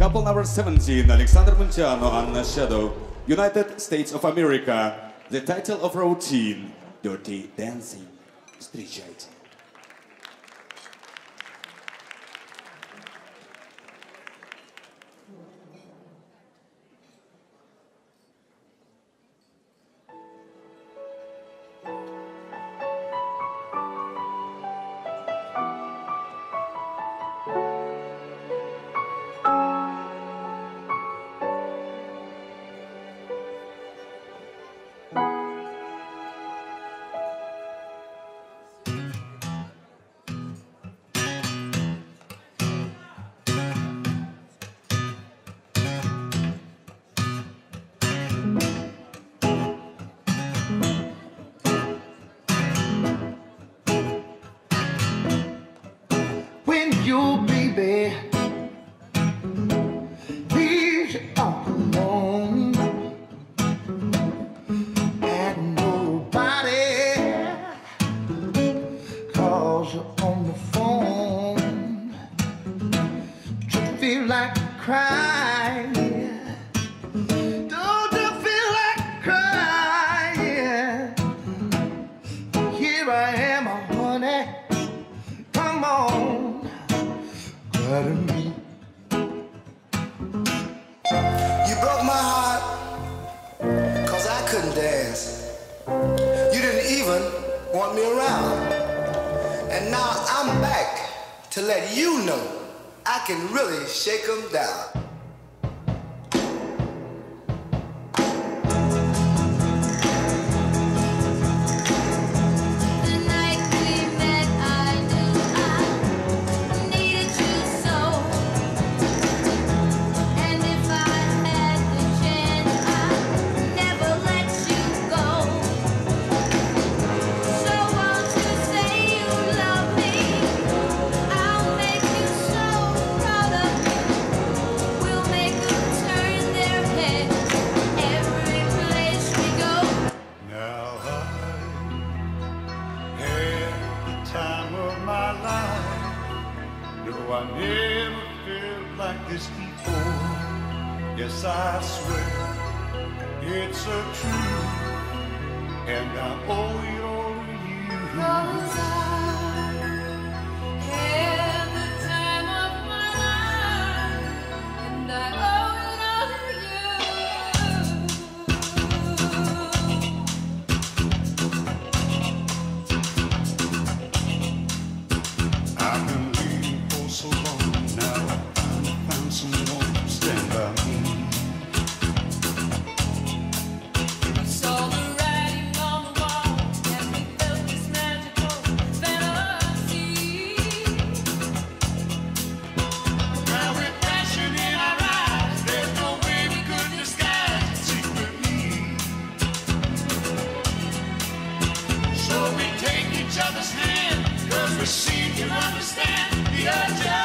Couple number 17, Alexander Munteanu and Sheedy, United States of America. The title of routine, Dirty Dancing. Встречайте. Your baby. Leaves you all alone. And nobody. Calls you on the phone. You feel like crying? Don't you feel like crying? Here I am honey. Come on, to me. You broke my heart cause I couldn't dance. You didn't even want me around. And now I'm back to let you know I can really shake 'em down. I never felt like this before. Yes, I swear it's a truth, and I owe it all to you. We seem to understand the urgent.